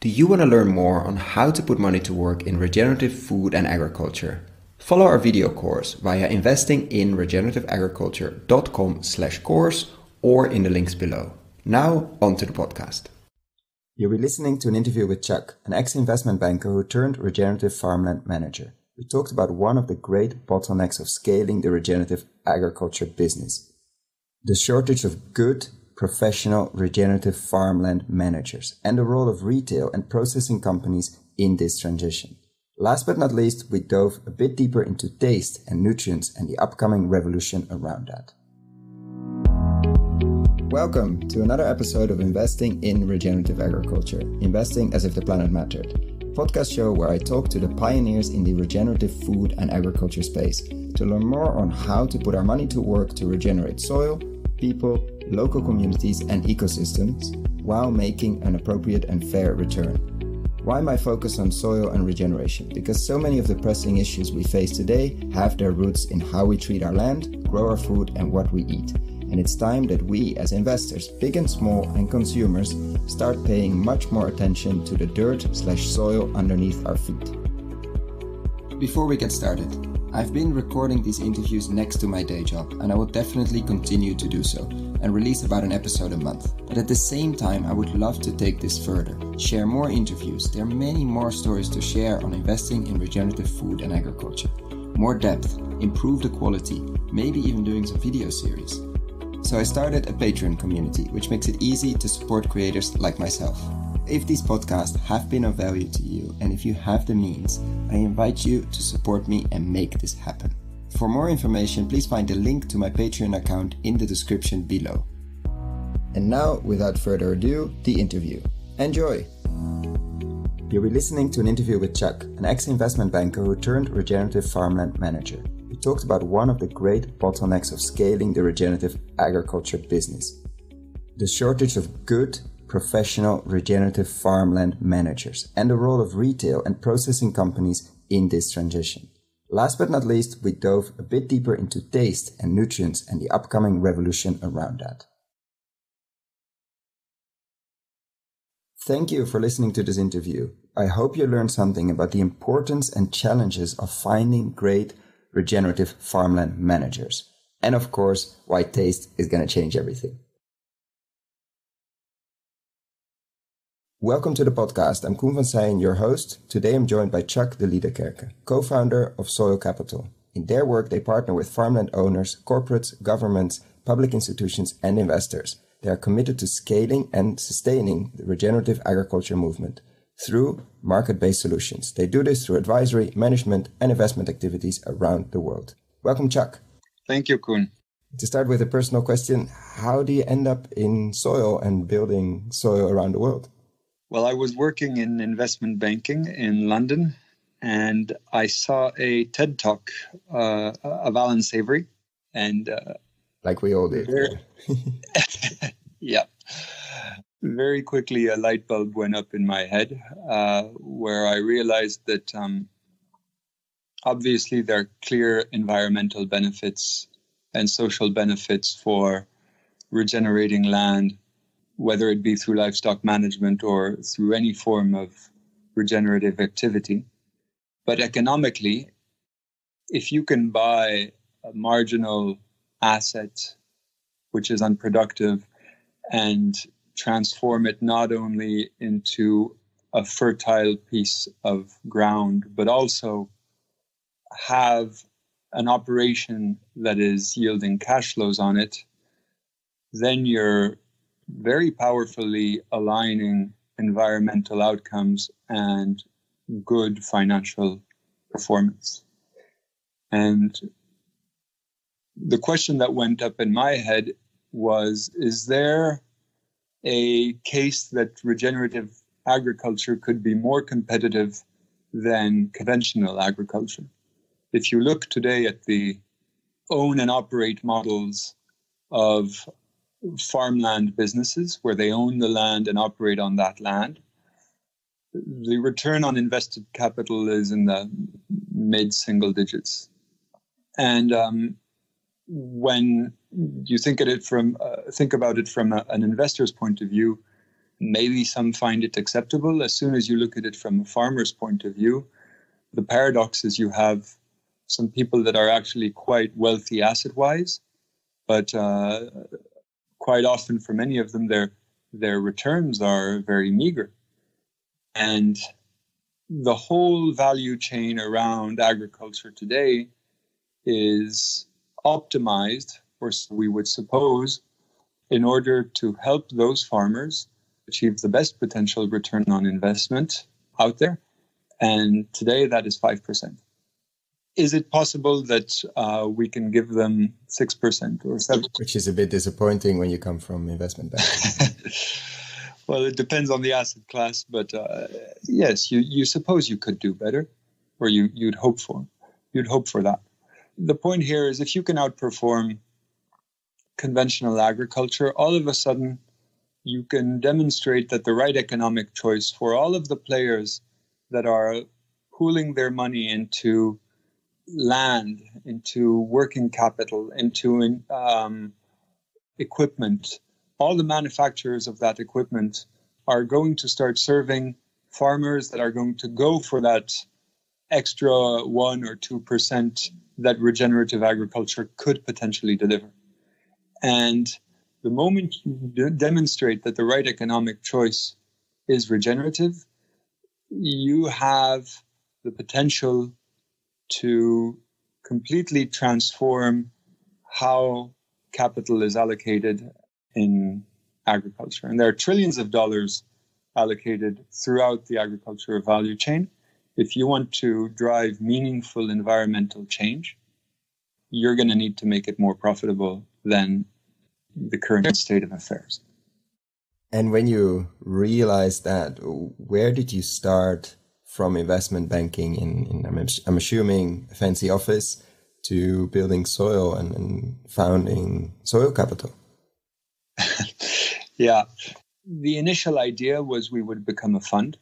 Do you want to learn more on how to put money to work in regenerative food and agriculture? Follow our video course via investinginregenerativeagriculture.com slash course or in the links below. Now, on to the podcast. You'll be listening to an interview with Chuck, an ex-investment banker who turned regenerative farmland manager. We talked about one of the great bottlenecks of scaling the regenerative agriculture business. The shortage of good, professional regenerative farmland managers and the role of retail and processing companies in this transition. Last but not least, we dove a bit deeper into taste and nutrients and the upcoming revolution around that. Welcome to another episode of Investing in Regenerative Agriculture, Investing as if the planet mattered. Podcast show where I talk to the pioneers in the regenerative food and agriculture space to learn more on how to put our money to work to regenerate soil, people, local communities, and ecosystems while making an appropriate and fair return. Why my focus on soil and regeneration? Because so many of the pressing issues we face today have their roots in how we treat our land, grow our food, and what we eat. And it's time that we, as investors, big and small, and consumers, start paying much more attention to the dirt slash soil underneath our feet. Before we get started, I've been recording these interviews next to my day job, and I will definitely continue to do so and release about an episode a month. But at the same time, I would love to take this further, share more interviews. There are many more stories to share on investing in regenerative food and agriculture. More depth, improve the quality, maybe even doing some video series. So I started a Patreon community, which makes it easy to support creators like myself. If these podcasts have been of value to you, and if you have the means, I invite you to support me and make this happen. For more information, please find the link to my Patreon account in the description below. And now, without further ado, the interview. Enjoy! You'll be listening to an interview with Chuck, an ex investment banker who turned regenerative farmland manager. We talked about one of the great bottlenecks of scaling the regenerative agriculture business the shortage of good, professional regenerative farmland managers and the role of retail and processing companies in this transition. Last but not least, we dove a bit deeper into taste and nutrients and the upcoming revolution around that. Thank you for listening to this interview. I hope you learned something about the importance and challenges of finding great regenerative farmland managers. And of course, why taste is going to change everything. Welcome to the podcast. I'm Koen van Seijen, your host. Today I'm joined by Chuck de Liedekerke, co-founder of Soil Capital. In their work, they partner with farmland owners, corporates, governments, public institutions, and investors. They are committed to scaling and sustaining the regenerative agriculture movement through market-based solutions. They do this through advisory, management, and investment activities around the world. Welcome, Chuck. Thank you, Koen. To start with a personal question, how do you end up in soil and building soil around the world? Well, I was working in investment banking in London and I saw a TED talk uh, of Allan Savory. And uh, like we all did. Very, yeah. Very quickly, a light bulb went up in my head uh, where I realized that um, obviously there are clear environmental benefits and social benefits for regenerating land whether it be through livestock management or through any form of regenerative activity. But economically, if you can buy a marginal asset which is unproductive and transform it not only into a fertile piece of ground, but also have an operation that is yielding cash flows on it, then you're very powerfully aligning environmental outcomes and good financial performance. And the question that went up in my head was Is there a case that regenerative agriculture could be more competitive than conventional agriculture? If you look today at the own and operate models of farmland businesses where they own the land and operate on that land. The return on invested capital is in the mid single digits. And um, when you think at it from uh, think about it from a, an investor's point of view, maybe some find it acceptable. As soon as you look at it from a farmer's point of view, the paradox is you have some people that are actually quite wealthy asset wise, but uh, quite often for many of them, their their returns are very meager. And the whole value chain around agriculture today is optimized, or so we would suppose, in order to help those farmers achieve the best potential return on investment out there. And today that is 5%. Is it possible that uh, we can give them 6% or 7 Which is a bit disappointing when you come from investment banking. well, it depends on the asset class, but uh, yes, you, you suppose you could do better, or you, you'd hope for. You'd hope for that. The point here is if you can outperform conventional agriculture, all of a sudden you can demonstrate that the right economic choice for all of the players that are pooling their money into land, into working capital, into um, equipment, all the manufacturers of that equipment are going to start serving farmers that are going to go for that extra one or two percent that regenerative agriculture could potentially deliver. And the moment you demonstrate that the right economic choice is regenerative, you have the potential to completely transform how capital is allocated in agriculture. And there are trillions of dollars allocated throughout the agricultural value chain. If you want to drive meaningful environmental change, you're going to need to make it more profitable than the current state of affairs. And when you realized that, where did you start from investment banking in, in I'm, I'm, assuming, a fancy office to building soil and, and founding soil capital? yeah. The initial idea was we would become a fund.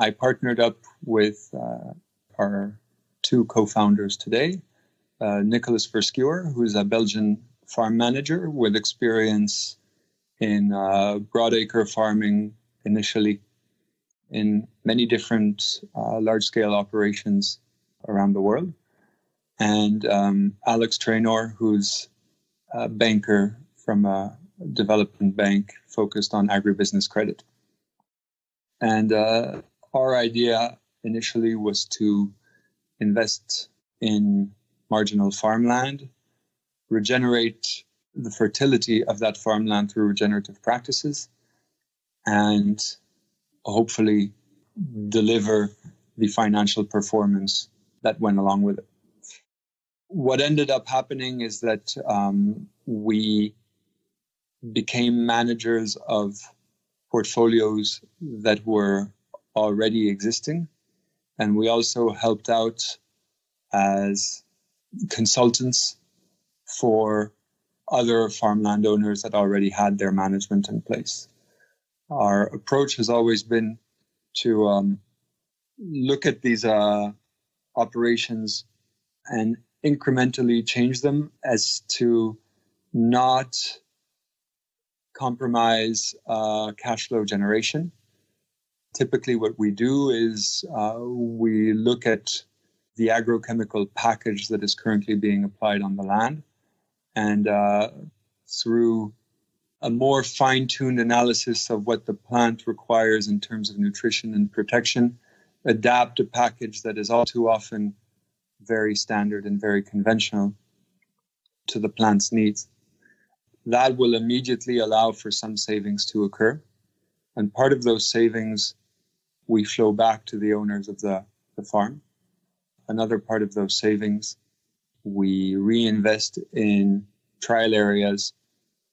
I partnered up with uh, our two co founders today, uh, Nicolas Verschuere, who's a Belgian farm manager with experience in uh, broadacre farming initially in many different uh, large scale operations around the world. And um, Alex Traynor, who's a banker from a development bank focused on agribusiness credit. And uh, our idea initially was to invest in marginal farmland regenerate the fertility of that farmland through regenerative practices and hopefully deliver the financial performance that went along with it. What ended up happening is that um, we became managers of portfolios that were already existing. And we also helped out as consultants for other farmland owners that already had their management in place. Our approach has always been to um, look at these uh, operations and incrementally change them as to not compromise uh, cash flow generation. Typically, what we do is uh, we look at the agrochemical package that is currently being applied on the land and uh, through a more fine-tuned analysis of what the plant requires in terms of nutrition and protection, adapt a package that is all too often very standard and very conventional to the plant's needs. That will immediately allow for some savings to occur. And part of those savings we flow back to the owners of the, the farm. Another part of those savings we reinvest in trial areas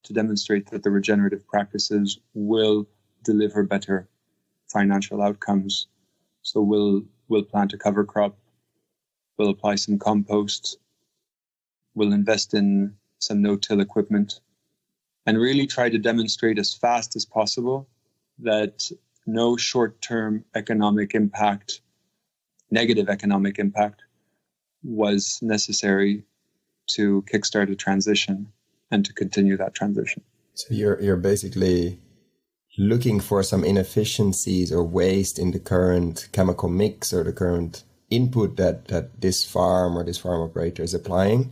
to demonstrate that the regenerative practices will deliver better financial outcomes. So we'll we'll plant a cover crop, we'll apply some compost, we'll invest in some no-till equipment, and really try to demonstrate as fast as possible that no short-term economic impact, negative economic impact, was necessary to kickstart a transition and to continue that transition. So you're you're basically looking for some inefficiencies or waste in the current chemical mix or the current input that, that this farm or this farm operator is applying.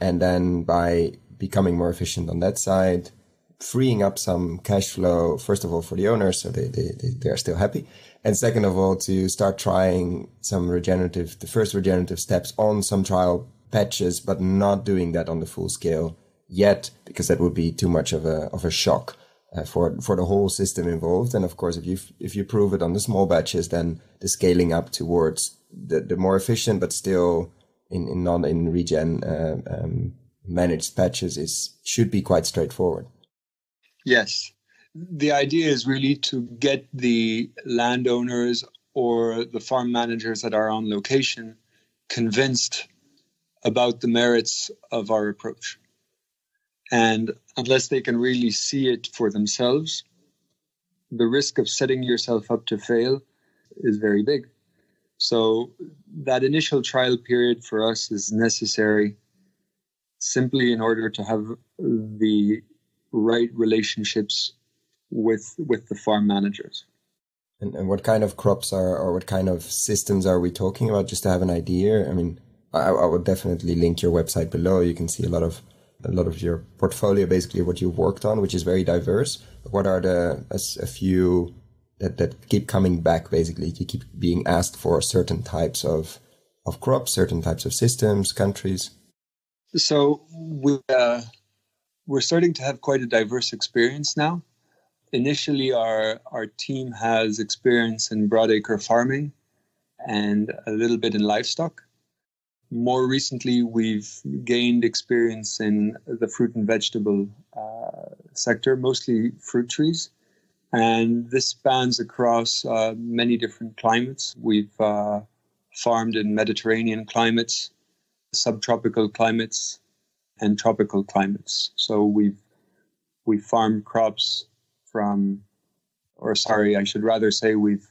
And then by becoming more efficient on that side, freeing up some cash flow, first of all, for the owners, so they, they, they are still happy. And second of all, to start trying some regenerative, the first regenerative steps on some trial patches, but not doing that on the full scale yet, because that would be too much of a, of a shock. Uh, for for the whole system involved. And of course, if you if you prove it on the small batches, then the scaling up towards the, the more efficient but still in in non in regen uh, um, managed patches is should be quite straightforward. Yes, the idea is really to get the landowners or the farm managers that are on location convinced about the merits of our approach. And unless they can really see it for themselves, the risk of setting yourself up to fail is very big. So, that initial trial period for us is necessary simply in order to have the right relationships with with the farm managers. And, and what kind of crops are or what kind of systems are we talking about? Just to have an idea. I mean, I, I would definitely link your website below. You can see a lot of a lot of your portfolio, basically what you've worked on, which is very diverse. What are the a, a few that that keep coming back? Basically, you keep being asked for certain types of of crops, certain types of systems, countries. So we uh, we're starting to have quite a diverse experience now. Initially, our our team has experience in broadacre farming and a little bit in livestock more recently, we've gained experience in the fruit and vegetable uh, sector, mostly fruit trees. And this spans across uh, many different climates. We've uh, farmed in Mediterranean climates, subtropical climates, and tropical climates. So we've we farmed crops from, or sorry, I should rather say we've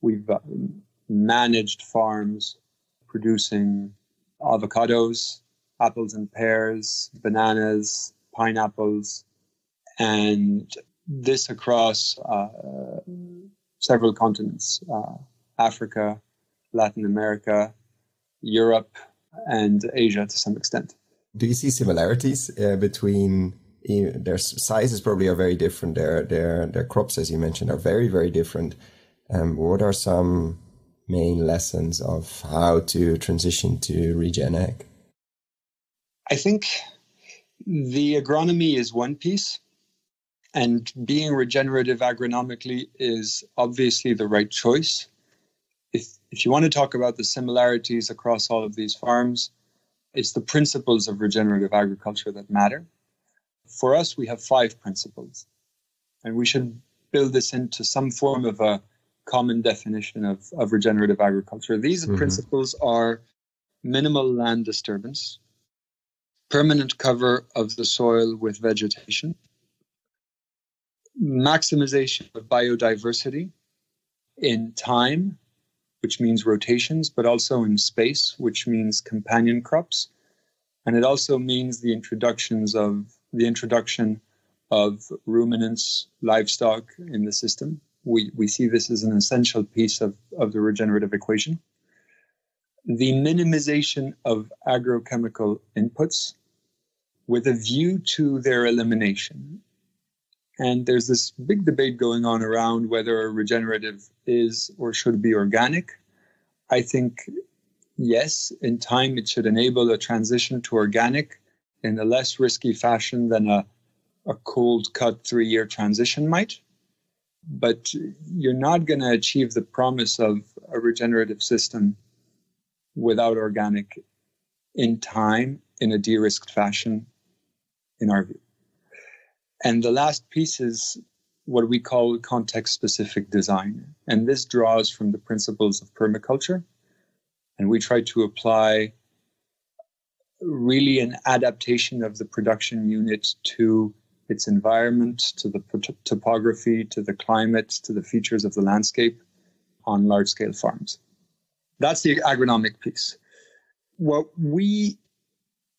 we've uh, managed farms producing avocados, apples and pears, bananas, pineapples, and this across uh, several continents uh, Africa, Latin America, Europe, and Asia to some extent. Do you see similarities uh, between their sizes? Probably are very different. Their their their crops, as you mentioned, are very very different. Um, what are some main lessons of how to transition to regen ag? I think the agronomy is one piece, and being regenerative agronomically is obviously the right choice. If, if you want to talk about the similarities across all of these farms, it's the principles of regenerative agriculture that matter. For us, we have five principles, and we should build this into some form of a common definition of, of regenerative agriculture. These mm-hmm. principles are minimal land disturbance, permanent cover of the soil with vegetation, maximization of biodiversity in time, which means rotations, but also in space, which means companion crops. And it also means the introductions of the introduction of ruminants, livestock in the system we, we see this as an essential piece of, of the regenerative equation. The minimization of agrochemical inputs with a view to their elimination. And there's this big debate going on around whether regenerative is or should be organic. I think, yes, in time it should enable a transition to organic in a less risky fashion than a, a cold cut three year transition might but you're not going to achieve the promise of a regenerative system without organic in time in a de-risked fashion in our view. And the last piece is what we call context specific design. And this draws from the principles of permaculture. And we try to apply really an adaptation of the production unit to its environment, to the topography, to the climate, to the features of the landscape on large scale farms. That's the agronomic piece. What we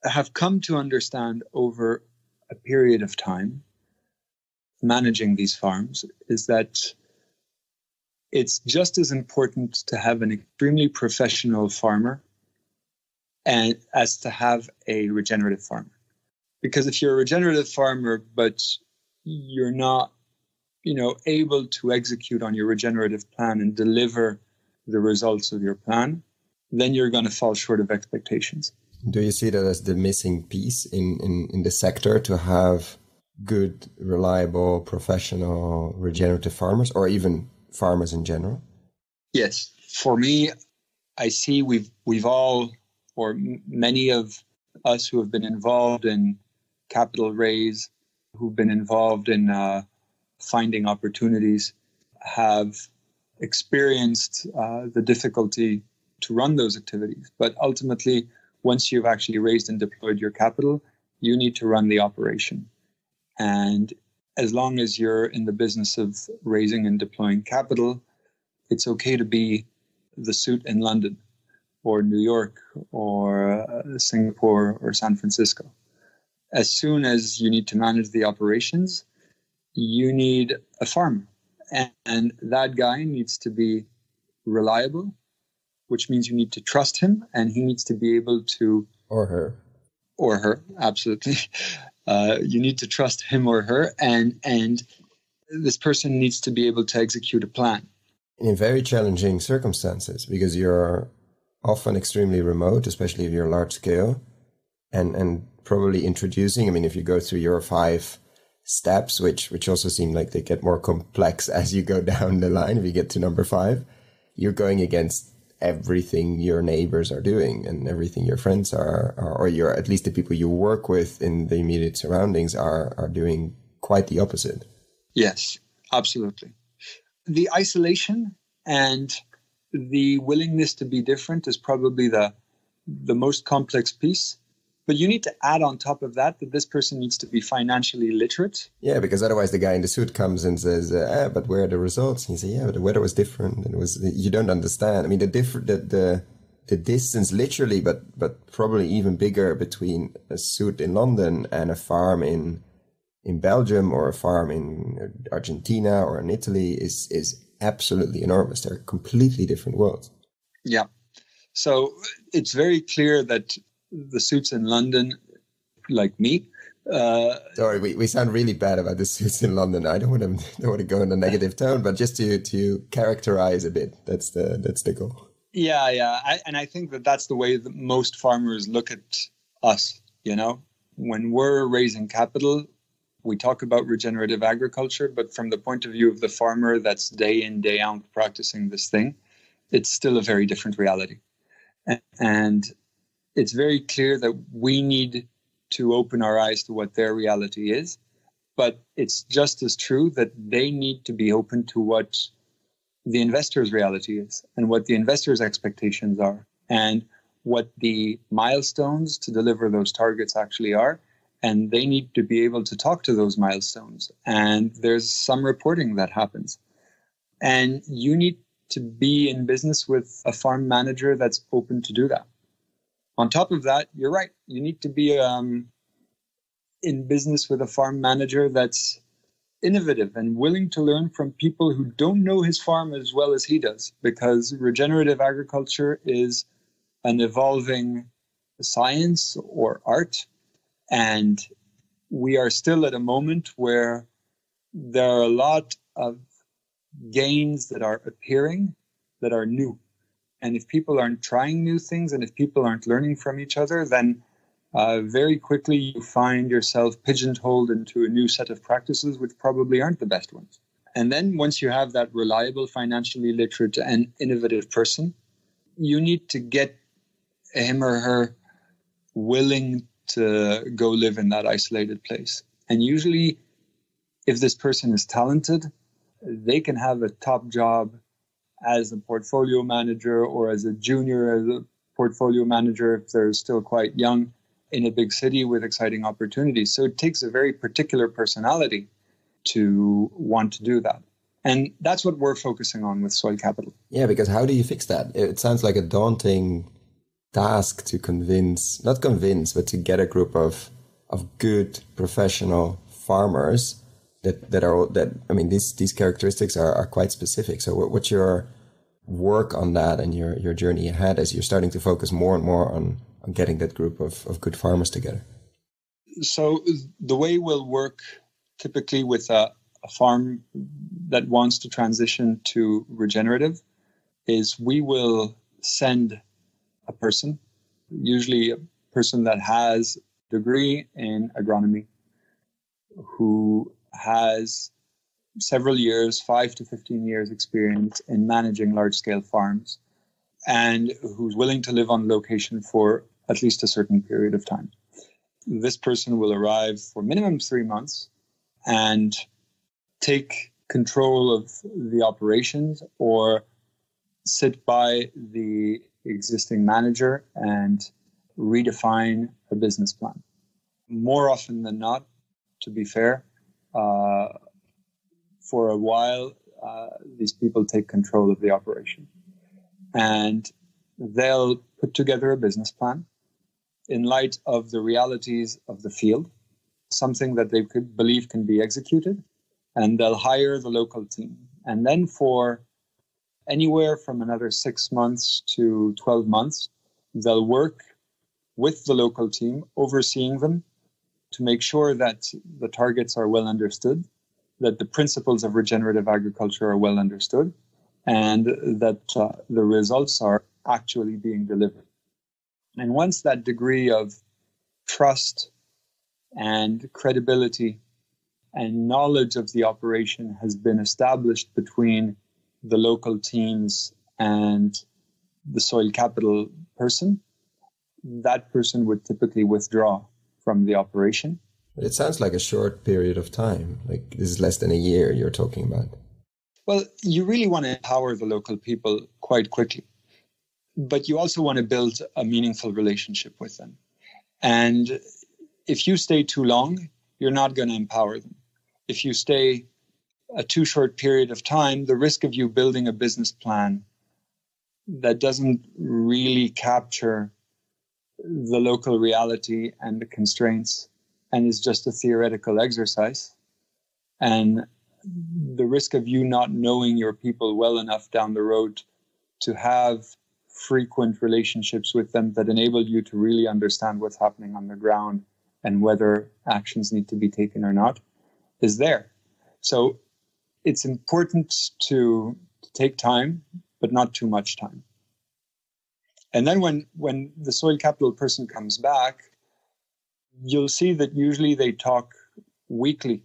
have come to understand over a period of time managing these farms is that it's just as important to have an extremely professional farmer and as to have a regenerative farmer. Because if you're a regenerative farmer, but you're not, you know, able to execute on your regenerative plan and deliver the results of your plan, then you're going to fall short of expectations. Do you see that as the missing piece in, in, in the sector to have good, reliable, professional regenerative farmers or even farmers in general? Yes. For me, I see we've we've all or many of us who have been involved in capital raise, who've been involved in uh, finding opportunities, have experienced uh, the difficulty to run those activities. But ultimately, once you've actually raised and deployed your capital, you need to run the operation. And as long as you're in the business of raising and deploying capital, it's okay to be the suit in London or New York or uh, Singapore or San Francisco. As soon as you need to manage the operations, you need a farmer. And, and that guy needs to be reliable, which means you need to trust him and he needs to be able to. Or her. Or her, absolutely. Uh, you need to trust him or her, and and this person needs to be able to execute a plan. In very challenging circumstances, because you're often extremely remote, especially if you're large scale, and and probably introducing. I mean, if you go through your five steps, which which also seem like they get more complex as you go down the line. If you get to number five, you're going against everything your neighbors are doing and everything your friends are, are, or your at least the people you work with in the immediate surroundings are are doing quite the opposite yes absolutely the isolation and the willingness to be different is probably the the most complex piece but you need to add on top of that that this person needs to be financially literate. Yeah, because otherwise the guy in the suit comes and says, uh, ah, "But where are the results?" And you say, "Yeah, but the weather was different, and it was you don't understand." I mean, the different the, the the distance literally, but but probably even bigger between a suit in London and a farm in in Belgium or a farm in Argentina or in Italy is is absolutely enormous. They're completely different worlds. Yeah. So it's very clear that the suits in London, like me. Uh, Sorry, we, we sound really bad about the suits in London. I don't want to don't want to go in a negative tone, but just to to characterize a bit. That's the that's the goal. Yeah, yeah, I, and I think that that's the way that most farmers look at us. You know, when we're raising capital, we talk about regenerative agriculture, but from the point of view of the farmer that's day in day out practicing this thing, it's still a very different reality. And it's very clear that we need to open our eyes to what their reality is. But it's just as true that they need to be open to what the investor's reality is and what the investor's expectations are and what the milestones to deliver those targets actually are. And they need to be able to talk to those milestones. And there's some reporting that happens. And you need to be in business with a farm manager that's open to do that on top of that, you're right. You need to be um, in business with a farm manager that's innovative and willing to learn from people who don't know his farm as well as he does, because regenerative agriculture is an evolving science or art. And we are still at a moment where there are a lot of gains that are appearing that are new. And if people aren't trying new things and if people aren't learning from each other, then uh, very quickly you find yourself pigeonholed into a new set of practices which probably aren't the best ones. And then once you have that reliable, financially literate, and innovative person, you need to get him or her willing to go live in that isolated place. And usually, if this person is talented, they can have a top job as a portfolio manager or as a junior as a portfolio manager if they're still quite young in a big city with exciting opportunities. So it takes a very particular personality to want to do that. And that's what we're focusing on with Soil Capital. Yeah, because how do you fix that? It sounds like a daunting task to convince, not convince, but to get a group of of good professional farmers that that are that I mean these these characteristics are, are quite specific. So what, what's your work on that and your your journey ahead as you're starting to focus more and more on on getting that group of, of good farmers together? So the way we'll work typically with a, a farm that wants to transition to regenerative is we will send a person, usually a person that has degree in agronomy, who has several years, five to 15 years experience in managing large scale farms, and who's willing to live on location for at least a certain period of time. This person will arrive for minimum three months and take control of the operations or sit by the existing manager and redefine a business plan. More often than not, to be fair, for a while, uh, these people take control of the operation. And they'll put together a business plan in light of the realities of the field, something that they could believe can be executed, and they'll hire the local team. And then for anywhere from another six months to 12 months, they'll work with the local team, overseeing them to make sure that the targets are well understood, that the principles of regenerative agriculture are well understood, and that uh, the results are actually being delivered. And once that degree of trust and credibility and knowledge of the operation has been established between the local teams and the soil capital person, that person would typically withdraw from the operation. It sounds like a short period of time. Like this is less than a year you're talking about. Well, you really want to empower the local people quite quickly, but you also want to build a meaningful relationship with them. And if you stay too long, you're not going to empower them. If you stay a too short period of time, the risk of you building a business plan that doesn't really capture the local reality and the constraints and is just a theoretical exercise. And the risk of you not knowing your people well enough down the road to have frequent relationships with them that enable you to really understand what's happening on the ground and whether actions need to be taken or not is there. So it's important to, take time, but not too much time. And then when, when the soil capital person comes back, you'll see that usually they talk weekly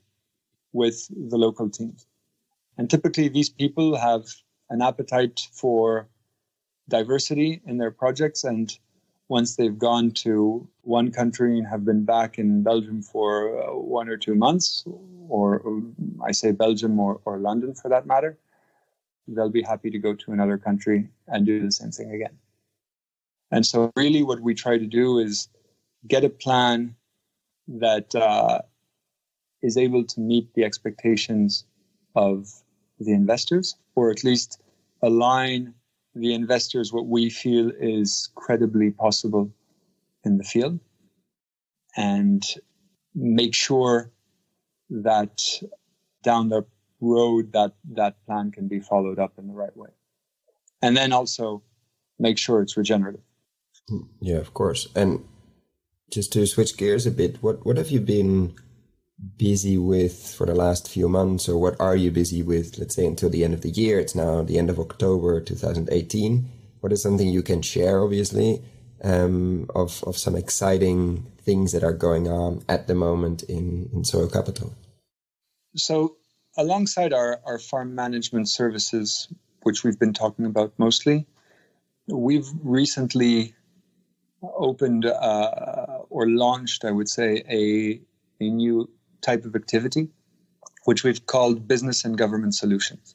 with the local teams. And typically, these people have an appetite for diversity in their projects. And once they've gone to one country and have been back in Belgium for uh, one or two months, or, or I say Belgium or, or London for that matter, they'll be happy to go to another country and do the same thing again. And so, really, what we try to do is get a plan that uh, is able to meet the expectations of the investors, or at least align the investors what we feel is credibly possible in the field, and make sure that down the road that that plan can be followed up in the right way, and then also make sure it's regenerative. Yeah, of course. And just to switch gears a bit, what what have you been busy with for the last few months, or what are you busy with? Let's say until the end of the year. It's now the end of October, 2018. What is something you can share, obviously, um, of of some exciting things that are going on at the moment in in soil capital? So, alongside our our farm management services, which we've been talking about mostly, we've recently opened uh, or launched, I would say, a, a new type of activity, which we've called business and government solutions.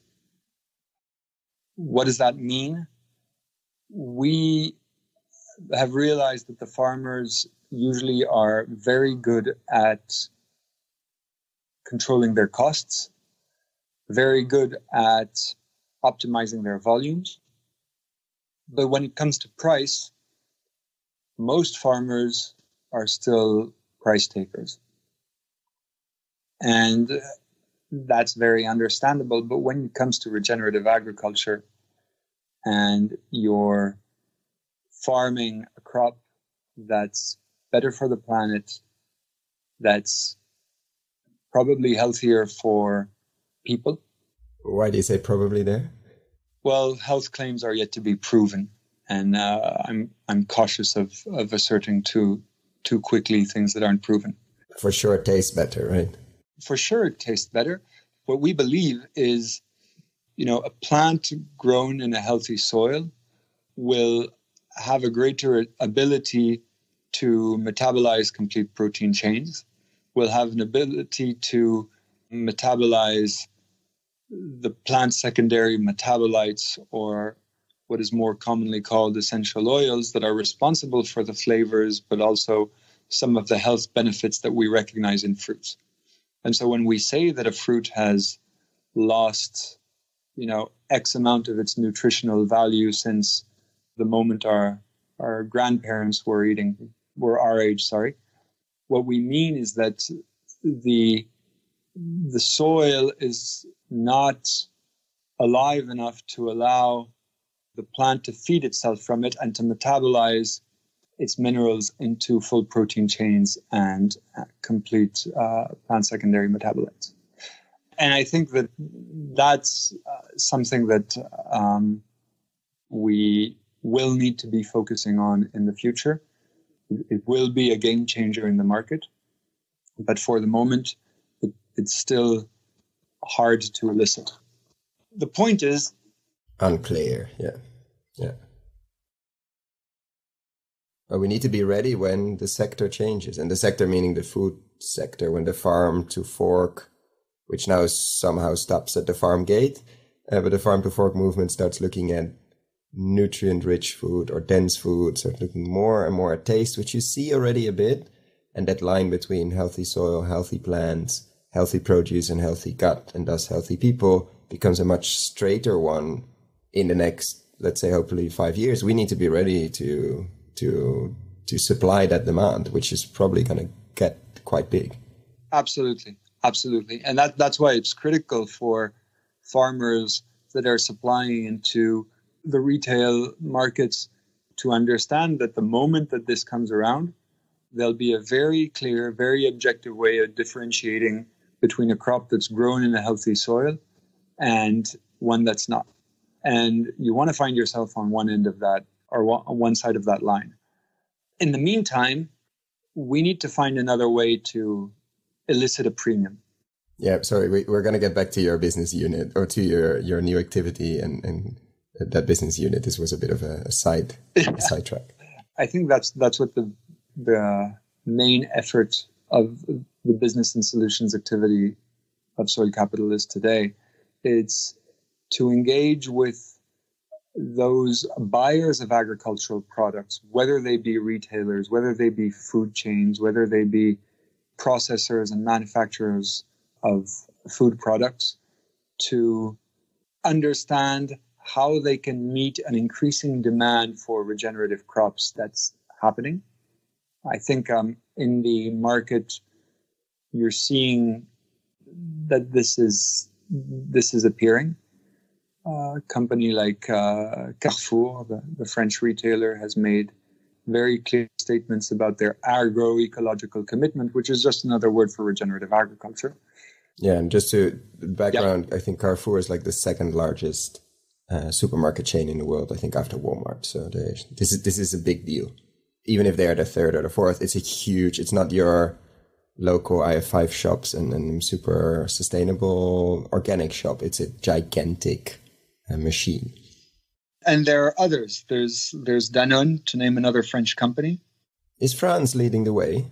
What does that mean? We have realized that the farmers usually are very good at controlling their costs, very good at optimizing their volumes. But when it comes to price, most farmers are still price takers. And that's very understandable. But when it comes to regenerative agriculture and you're farming a crop that's better for the planet, that's probably healthier for people. Why do you say probably there? Well, health claims are yet to be proven, and uh, I'm I'm cautious of of asserting too too quickly things that aren't proven. For sure, it tastes better, right? For sure, it tastes better. What we believe is, you know, a plant grown in a healthy soil will have a greater ability to metabolize complete protein chains, will have an ability to metabolize the plant secondary metabolites or what is more commonly called essential oils that are responsible for the flavors, but also some of the health benefits that we recognize in fruits. And so when we say that a fruit has lost, you know, X amount of its nutritional value since the moment our our grandparents were eating were our age, sorry. What we mean is that the the soil is not alive enough to allow the plant to feed itself from it and to metabolize its minerals into full protein chains and uh, complete uh, plant secondary metabolites. And I think that that's uh, something that um, we will need to be focusing on in the future. It will be a game changer in the market, but for the moment, it, it's still hard to elicit. The point is unclear. Yeah, yeah. But we need to be ready when the sector changes, and the sector meaning the food sector, when the farm to fork, which now somehow stops at the farm gate, uh, but the farm to fork movement starts looking at nutrient rich food or dense food, starts looking more and more at taste, which you see already a bit, and that line between healthy soil, healthy plants, healthy produce, and healthy gut, and thus healthy people becomes a much straighter one in the next, let's say, hopefully five years. We need to be ready to to to supply that demand, which is probably going to get quite big. Absolutely, absolutely, and that that's why it's critical for farmers that are supplying into the retail markets to understand that the moment that this comes around, there'll be a very clear, very objective way of differentiating between a crop that's grown in a healthy soil and one that's not. And you want to find yourself on one end of that or one side of that line. In the meantime, we need to find another way to elicit a premium. Yeah, sorry, we, are going to get back to your business unit or to your, your new activity and, and that business unit. This was a bit of a, a side a sidetrack. I think that's that's what the the main effort of the business and solutions activity of Soil Capital is today. It's to engage with those buyers of agricultural products, whether they be retailers, whether they be food chains, whether they be processors and manufacturers of food products, to understand how they can meet an increasing demand for regenerative crops that's happening. I think um, in the market, you're seeing that this is this is appearing. Uh, a company like uh, Carrefour, the, the French retailer, has made very clear statements about their agroecological commitment, which is just another word for regenerative agriculture. Yeah, and just to background, yep. I think Carrefour is like the second largest uh, supermarket chain in the world. I think after Walmart. So this is this is a big deal. Even if they are the third or the fourth, it's a huge. It's not your local I five shops and, and super sustainable organic shop. It's a gigantic uh, machine. And there are others. There's there's Danone to name another French company. Is France leading the way?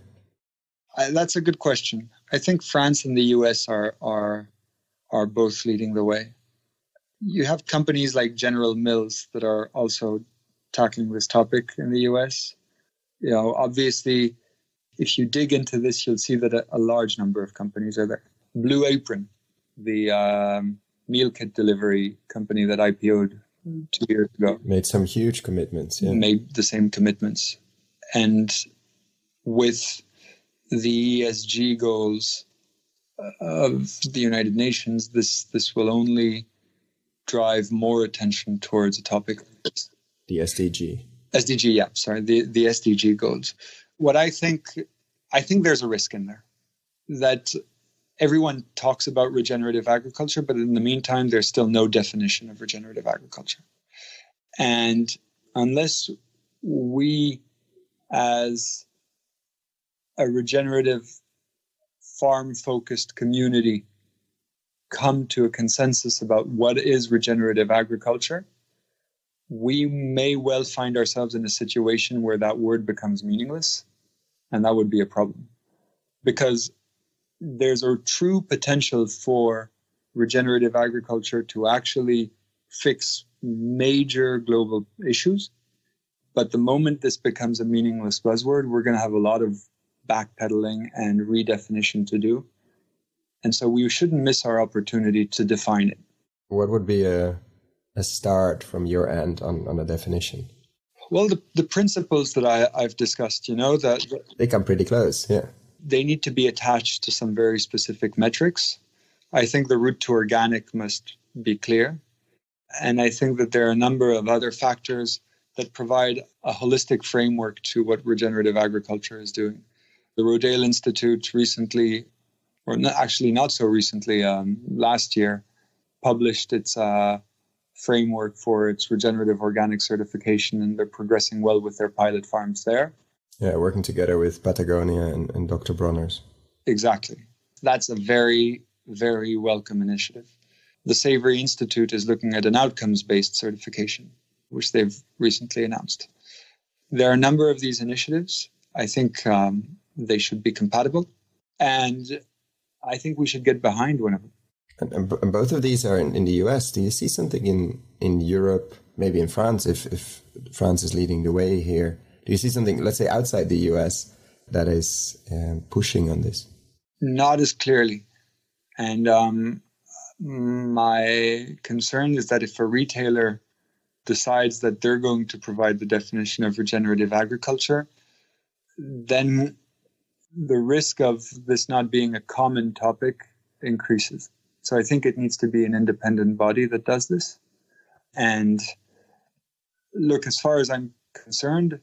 Uh, that's a good question. I think France and the U.S. are are are both leading the way you have companies like General Mills that are also tackling this topic in the US. You know, obviously, if you dig into this, you'll see that a, a large number of companies are there. Blue Apron, the um, meal kit delivery company that IPO'd two years ago, made some huge commitments. Yeah. Made the same commitments, and with the ESG goals uh, of the United Nations, this this will only drive more attention towards a topic like this. The SDG. SDG, yeah, sorry, the, the SDG goals. What I think, I think there's a risk in there that everyone talks about regenerative agriculture, but in the meantime, there's still no definition of regenerative agriculture. And unless we, as a regenerative farm focused community, come to a consensus about what is regenerative agriculture, we may well find ourselves in a situation where that word becomes meaningless, and that would be a problem. Because there's a true potential for regenerative agriculture to actually fix major global issues. But the moment this becomes a meaningless buzzword, we're going to have a lot of backpedaling and redefinition to do. And so we shouldn't miss our opportunity to define it. What would be a, a start from your end on, on a definition? Well, the, the principles that I, I've discussed, you know, that they come pretty close, yeah. They need to be attached to some very specific metrics. I think the route to organic must be clear. And I think that there are a number of other factors that provide a holistic framework to what regenerative agriculture is doing. The Rodale Institute recently or not, actually not so recently, um, last year, published its uh, framework for its regenerative organic certification, and they're progressing well with their pilot farms there. Yeah, working together with Patagonia and, and Dr. Bronner's. Exactly. That's a very, very welcome initiative. The Savory Institute is looking at an outcomes based certification, which they've recently announced. There are a number of these initiatives. I think um, they should be compatible. And I think we should get behind one of them. And, and both of these are in, in, the US. Do you see something in, in Europe, maybe in France, if, if France is leading the way here? Do you see something, let's say, outside the US that is um, pushing on this? Not as clearly. And um, my concern is that if a retailer decides that they're going to provide the definition of regenerative agriculture, then the risk of this not being a common topic increases. So I think it needs to be an independent body that does this. And look, as far as I'm concerned,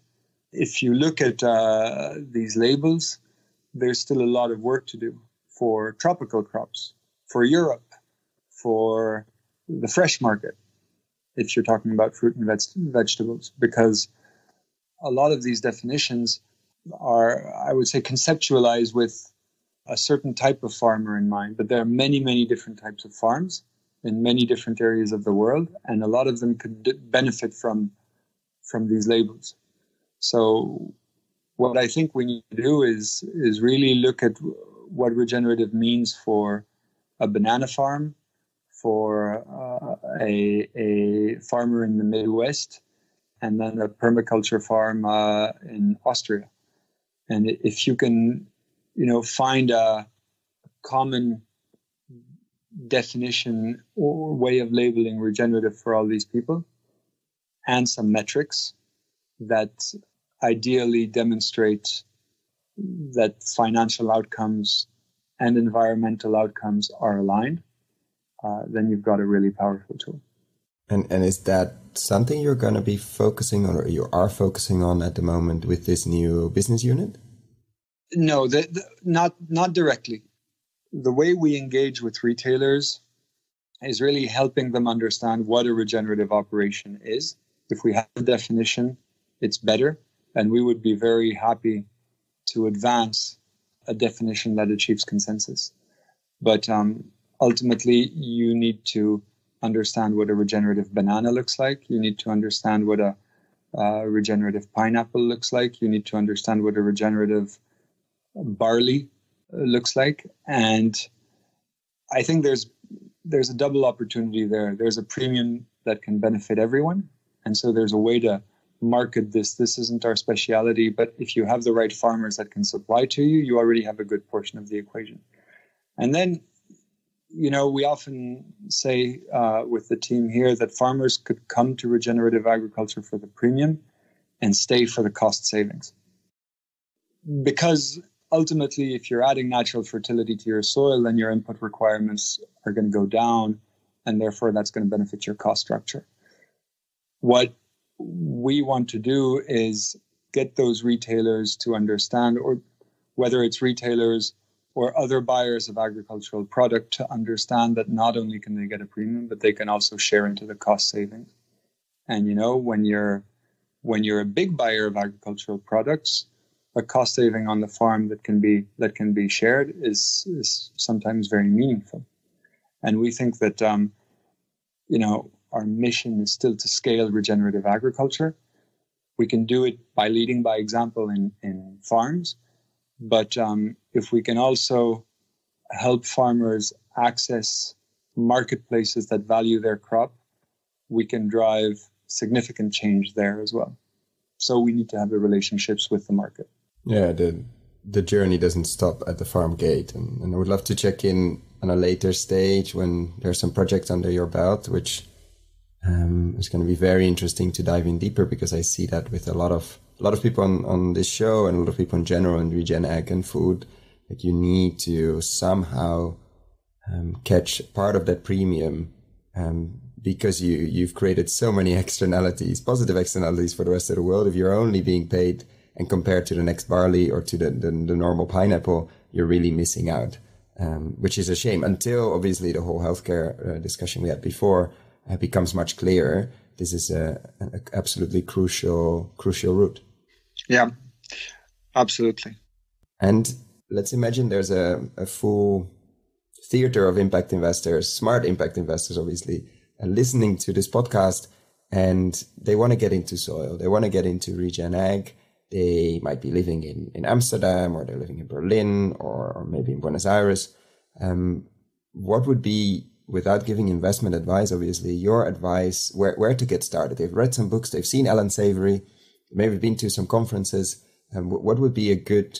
if you look at uh, these labels, there's still a lot of work to do for tropical crops, for Europe, for the fresh market, if you're talking about fruit and veg- vegetables, because a lot of these definitions are, I would say, conceptualized with a certain type of farmer in mind. But there are many, many different types of farms in many different areas of the world, and a lot of them could benefit from from these labels. So, what I think we need to do is is really look at what regenerative means for a banana farm, for uh, a a farmer in the Midwest, and then a permaculture farm uh, in Austria. And if you can, you know, find a common definition or way of labeling regenerative for all these people and some metrics that ideally demonstrate that financial outcomes and environmental outcomes are aligned, uh, then you've got a really powerful tool. And and is that something you're going to be focusing on, or you are focusing on at the moment with this new business unit? No, the, the, not not directly. The way we engage with retailers is really helping them understand what a regenerative operation is. If we have a definition, it's better, and we would be very happy to advance a definition that achieves consensus. But um, ultimately, you need to understand what a regenerative banana looks like. You need to understand what a uh, regenerative pineapple looks like. You need to understand what a regenerative barley looks like. And I think there's there's a double opportunity there. There's a premium that can benefit everyone. And so there's a way to market this. This isn't our speciality, but if you have the right farmers that can supply to you, you already have a good portion of the equation. And then you know, we often say uh, with the team here that farmers could come to regenerative agriculture for the premium and stay for the cost savings. Because ultimately, if you're adding natural fertility to your soil, then your input requirements are going to go down, and therefore that's going to benefit your cost structure. What we want to do is get those retailers to understand, or whether it's retailers or other buyers of agricultural product, to understand that not only can they get a premium, but they can also share into the cost savings. And you know, when you're when you're a big buyer of agricultural products, a cost saving on the farm that can be that can be shared is is sometimes very meaningful. And we think that um, you know our mission is still to scale regenerative agriculture. We can do it by leading by example in, in farms, but um, if we can also help farmers access marketplaces that value their crop, we can drive significant change there as well. So we need to have the relationships with the market. Yeah, the the journey doesn't stop at the farm gate, and, and I would love to check in on a later stage when there's some projects under your belt, which um, is going to be very interesting to dive in deeper because I see that with a lot of a lot of people on, on this show and a lot of people in general in regen ag and food, like you need to somehow um, catch part of that premium um, because you you've created so many externalities, positive externalities for the rest of the world. If you're only being paid and compared to the next barley or to the, the, the normal pineapple, you're really missing out, um, which is a shame. Until obviously the whole healthcare uh, discussion we had before uh, becomes much clearer. This is a, a, absolutely crucial crucial route. Yeah, absolutely. And let's imagine there's a, a full theater of impact investors, smart impact investors, obviously, uh, listening to this podcast, and they want to get into soil. They want to get into regen ag they might be living in, in Amsterdam or they're living in Berlin or, or maybe in Buenos Aires. Um, what would be, without giving investment advice, obviously, your advice where, where to get started? They've read some books, they've seen Allan Savory, maybe been to some conferences. Um, what would be a good,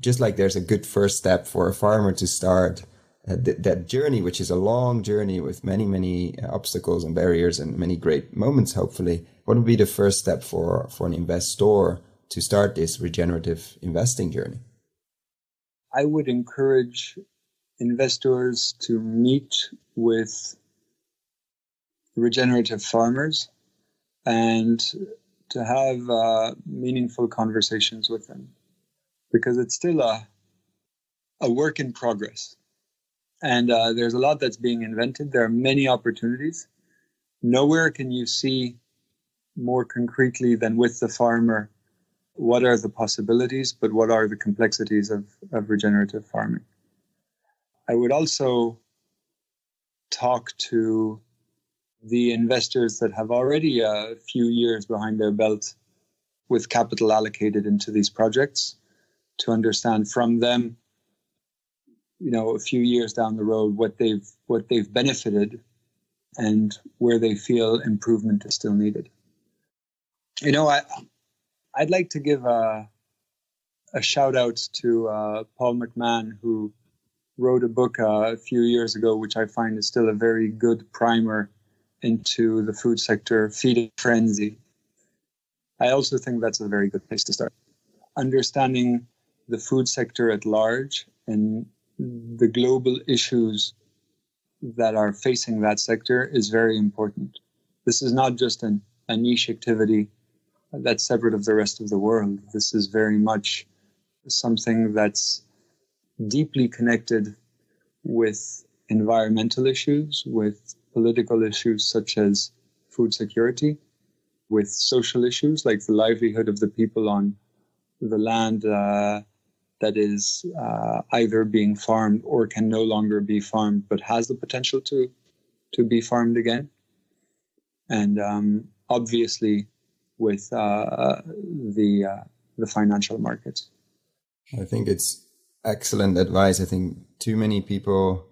just like there's a good first step for a farmer to start uh, th- that journey, which is a long journey with many, many uh, obstacles and barriers and many great moments, hopefully. What would be the first step for, for an investor to start this regenerative investing journey? I would encourage investors to meet with regenerative farmers and to have uh, meaningful conversations with them because it's still a, a work in progress. And uh, there's a lot that's being invented. There are many opportunities. Nowhere can you see more concretely than with the farmer what are the possibilities, but what are the complexities of, of regenerative farming. I would also talk to the investors that have already a few years behind their belt with capital allocated into these projects to understand from them you know a few years down the road what they've what they've benefited and where they feel improvement is still needed. You know i I'd like to give a, a shout out to uh, Paul McMahon, who wrote a book uh, a few years ago, which I find is still a very good primer into the food sector, Feeding Frenzy. I also think that's a very good place to start. Understanding the food sector at large and the global issues that are facing that sector is very important. This is not just an, a niche activity that's separate of the rest of the world. This is very much something that's deeply connected with environmental issues, with political issues such as food security, with social issues like the livelihood of the people on the land uh, that is uh, either being farmed or can no longer be farmed but has the potential to to be farmed again. And um, obviously, with uh, the uh, the financial markets. I think it's excellent advice. I think too many people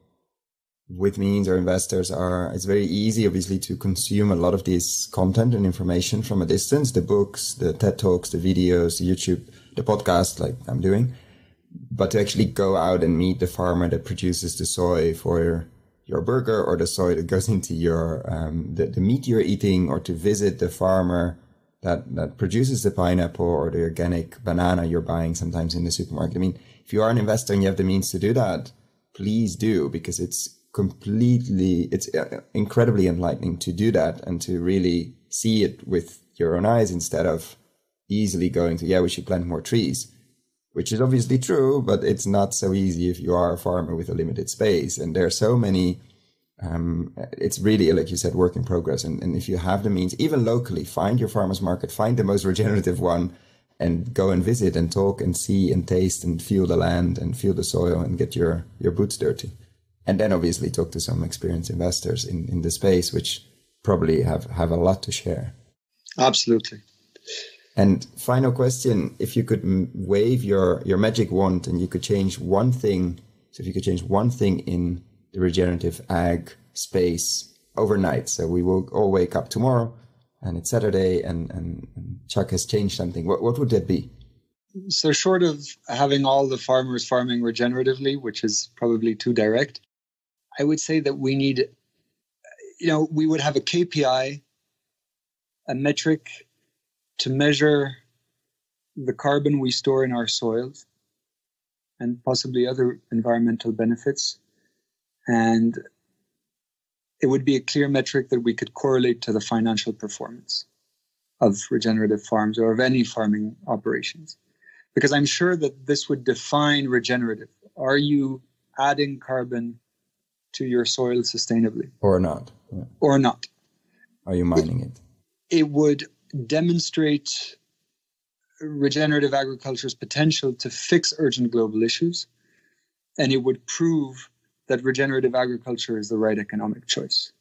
with means or investors are it's very easy obviously to consume a lot of this content and information from a distance the books the ted talks the videos the youtube the podcast like i'm doing but to actually go out and meet the farmer that produces the soy for your burger or the soy that goes into your um, the, the meat you're eating or to visit the farmer that that produces the pineapple or the organic banana you're buying sometimes in the supermarket. I mean, if you are an investor and you have the means to do that, please do because it's completely, it's uh, incredibly enlightening to do that and to really see it with your own eyes instead of easily going to, yeah, we should plant more trees, which is obviously true, but it's not so easy if you are a farmer with a limited space. And there are so many, um, it's really, like you said, work in progress. And, and if you have the means, even locally, find your farmer's market, find the most regenerative one and go and visit and talk and see and taste and feel the land and feel the soil and get your, your boots dirty. And then obviously talk to some experienced investors in, in the space, which probably have, have a lot to share. Absolutely. And final question: If you could wave your your magic wand and you could change one thing, so if you could change one thing in the regenerative ag space overnight, so we will all wake up tomorrow and it's Saturday, and, and, Chuck has changed something. What what would that be? So short of having all the farmers farming regeneratively, which is probably too direct, I would say that we need, you know, we would have a KPI, a metric to measure the carbon we store in our soils and possibly other environmental benefits. And it would be a clear metric that we could correlate to the financial performance of regenerative farms or of any farming operations. Because I'm sure that this would define regenerative. Are you adding carbon to your soil sustainably? Or not? Yeah. Or not? Are you mining it? It would demonstrate regenerative agriculture's potential to fix urgent global issues, and it would prove that regenerative agriculture is the right economic choice.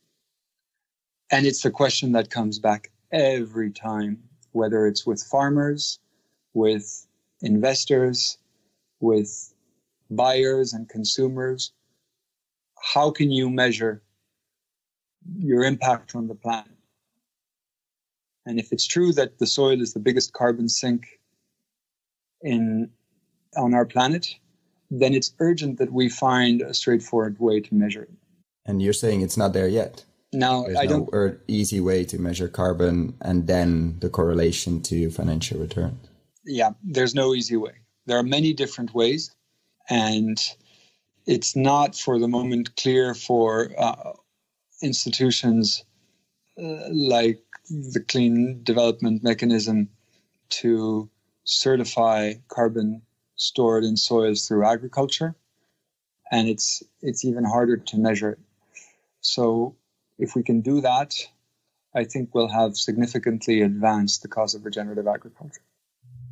And it's a question that comes back every time, whether it's with farmers, with investors, with buyers and consumers. How can you measure your impact on the planet? And if it's true that the soil is the biggest carbon sink in on our planet, then it's urgent that we find a straightforward way to measure it. And you're saying it's not there yet? No, There's I no don't. Or easy way to measure carbon and then the correlation to financial return. Yeah, there's no easy way. There are many different ways, and it's not for the moment clear for uh, institutions uh, like the clean development mechanism to certify carbon stored in soils through agriculture and it's it's even harder to measure it. So if we can do that i think we'll have significantly advanced the cause of regenerative agriculture.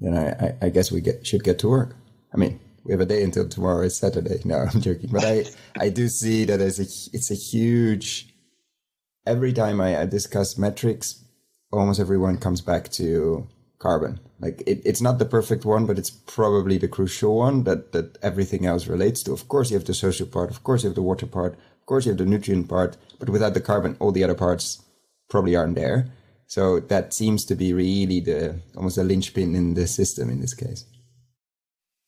Then i i, guess we get should get to work. I mean we have a day until tomorrow is saturday. No i'm joking. But i i do see that it's a it's a huge every time I, I discuss metrics almost everyone comes back to carbon. Like it, it's not the perfect one, but it's probably the crucial one that, that everything else relates to. Of course, you have the social part. Of course, you have the water part. Of course, you have the nutrient part. But without the carbon, all the other parts probably aren't there. So that seems to be really the almost a linchpin in the system in this case.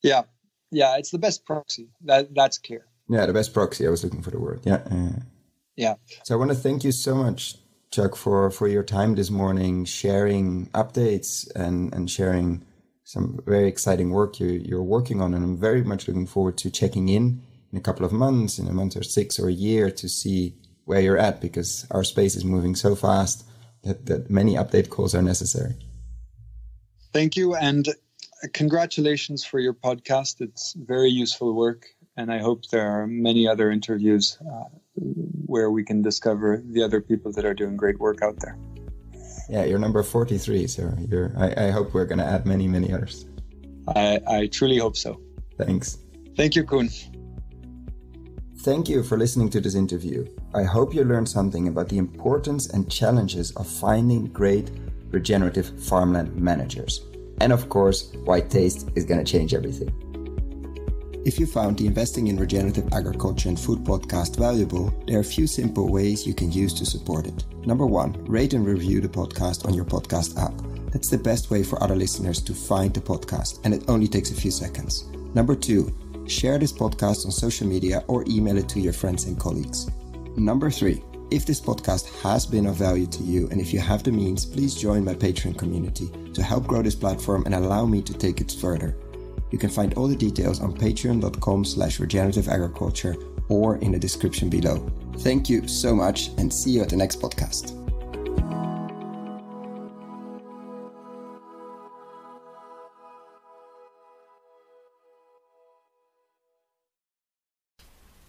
Yeah, yeah, it's the best proxy. That that's clear. Yeah, the best proxy. I was looking for the word. Yeah. Uh, yeah. So I want to thank you so much Chuck, for, for your time this morning, sharing updates and, and sharing some very exciting work you, you're working on. And I'm very much looking forward to checking in in a couple of months, in a month or six or a year to see where you're at because our space is moving so fast that, that many update calls are necessary. Thank you. And congratulations for your podcast. It's very useful work. And I hope there are many other interviews uh, where we can discover the other people that are doing great work out there. Yeah, you're number 43, so you're, I, I hope we're going to add many, many others. I, I truly hope so. Thanks. Thank you, Koen. Thank you for listening to this interview. I hope you learned something about the importance and challenges of finding great regenerative farmland managers. And of course, why taste is going to change everything. If you found the Investing in Regenerative Agriculture and Food podcast valuable, there are a few simple ways you can use to support it. Number one, rate and review the podcast on your podcast app. That's the best way for other listeners to find the podcast, and it only takes a few seconds. Number two, share this podcast on social media or email it to your friends and colleagues. Number three, if this podcast has been of value to you and if you have the means, please join my Patreon community to help grow this platform and allow me to take it further. You can find all the details on patreon.com slash regenerative agriculture or in the description below. Thank you so much and see you at the next podcast.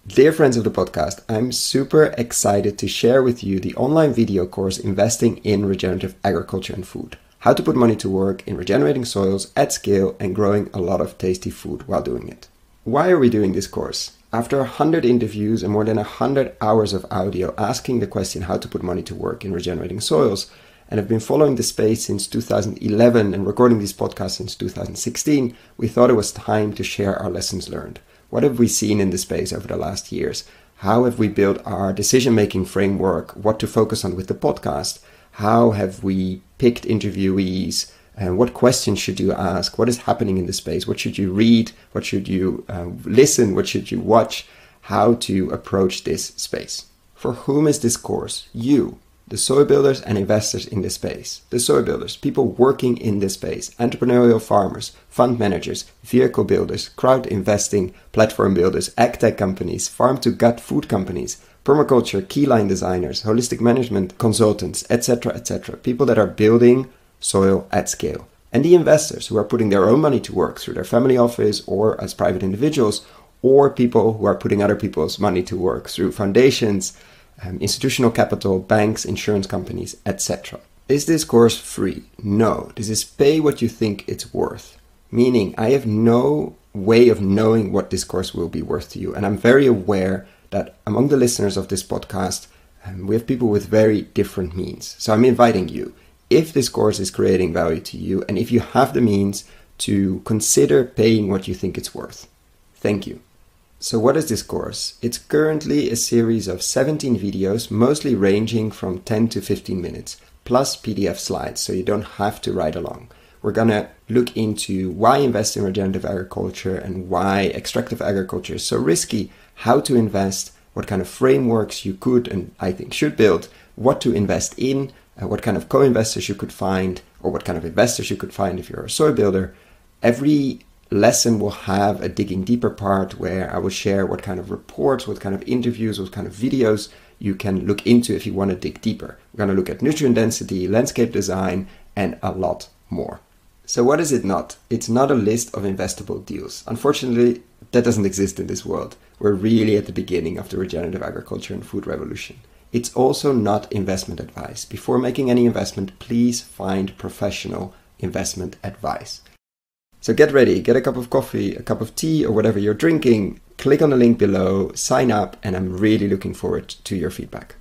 Dear friends of the podcast, I'm super excited to share with you the online video course Investing in Regenerative Agriculture and Food. How to put money to work in regenerating soils at scale and growing a lot of tasty food while doing it. Why are we doing this course? After 100 interviews and more than 100 hours of audio asking the question how to put money to work in regenerating soils, and have been following the space since 2011 and recording these podcasts since 2016, we thought it was time to share our lessons learned. What have we seen in the space over the last years? How have we built our decision making framework? What to focus on with the podcast? How have we picked interviewees? And what questions should you ask? What is happening in the space? What should you read? What should you uh, listen? What should you watch? How to approach this space? For whom is this course? You, the soil builders and investors in this space. The soil builders, people working in this space, entrepreneurial farmers, fund managers, vehicle builders, crowd investing, platform builders, agtech companies, farm to gut food companies, permaculture, keyline designers, holistic management consultants, etc., etc. People that are building soil at scale. And the investors who are putting their own money to work through their family office or as private individuals, or people who are putting other people's money to work through foundations, um, institutional capital, banks, insurance companies, etc. Is this course free? No. This is pay what you think it's worth. Meaning, I have no way of knowing what this course will be worth to you. And I'm very aware that among the listeners of this podcast, um, we have people with very different means. So I'm inviting you, if this course is creating value to you, and if you have the means, to consider paying what you think it's worth. Thank you. So, what is this course? It's currently a series of 17 videos, mostly ranging from 10 to 15 minutes, plus PDF slides, so you don't have to ride along. We're gonna look into why invest in regenerative agriculture and why extractive agriculture is so risky, how to invest, what kind of frameworks you could and I think should build, what to invest in, uh, what kind of co investors you could find, or what kind of investors you could find if you're a soil builder. Every lesson will have a digging deeper part where I will share what kind of reports, what kind of interviews, what kind of videos you can look into if you want to dig deeper. We're going to look at nutrient density, landscape design, and a lot more. So, what is it not? It's not a list of investable deals. Unfortunately, that doesn't exist in this world. We're really at the beginning of the regenerative agriculture and food revolution. It's also not investment advice. Before making any investment, please find professional investment advice. So get ready, get a cup of coffee, a cup of tea, or whatever you're drinking. Click on the link below, sign up, and I'm really looking forward to your feedback.